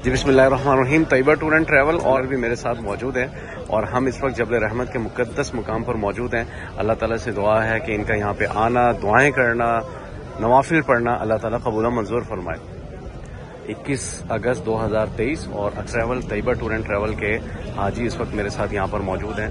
जी बिस्मिल्लाम Taiba tour and travel, और भी मेरे साथ मौजूद हैं। और हम इस वक्त जबल रहमत के मुकदस मुकाम पर मौजूद हैं। अल्लाह ताला से दुआ है कि इनका यहाँ पे आना, दुआएँ करना, नवाफिल पढ़ना, अल्लाह ताला कबूल मंजूर फरमाए। 21 अगस्त 2023 और travel, Tayba tour and travel के हाजी इस वक्त मेरे साथ यहाँ पर मौजूद हैं।